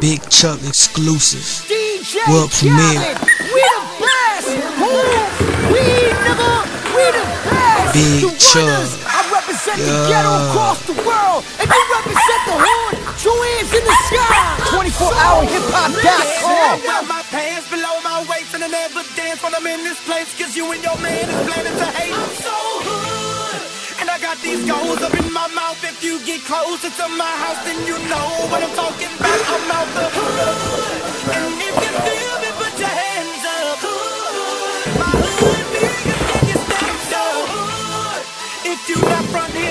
Big Chuck exclusive. DJ World premiere. Khaled, We the best. Who? We nigga. We the best. Big the. Chuck. I represent the ghetto across the world. And you represent the hood. Two hands in the sky. 24hourhiphop.com. Got my pants below my waist and I never dance when I'm in this place Cause you and your man is planning to hate I'm so hood And I got these goals up in my mouth If you get closer to my house then you know what I'm talking about If you got front